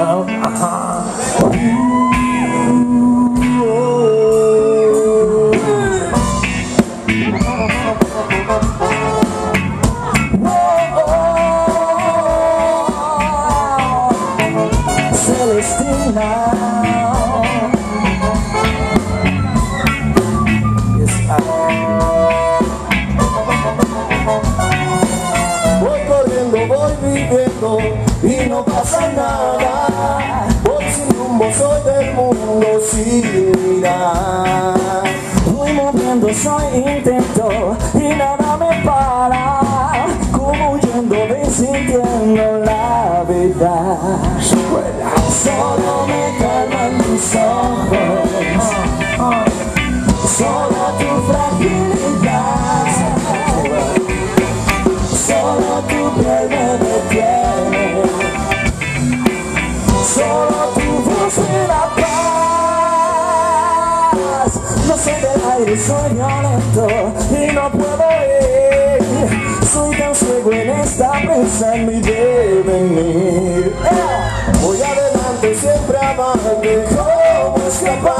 go. vida Voy moviendo, soy intento y nada me para. Como huyendo, sintiendo la vida Solo me calman tus ojos. Solo tu No sé del aire, soy violento y no puedo ir. Soy tan ciego en esta presa en mi devenir. Eh, voy adelante siempre amante, ¿cómo escapar?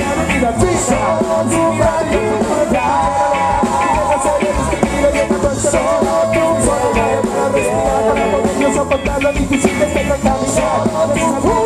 Come on, come on,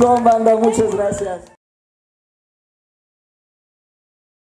Muchas gracias.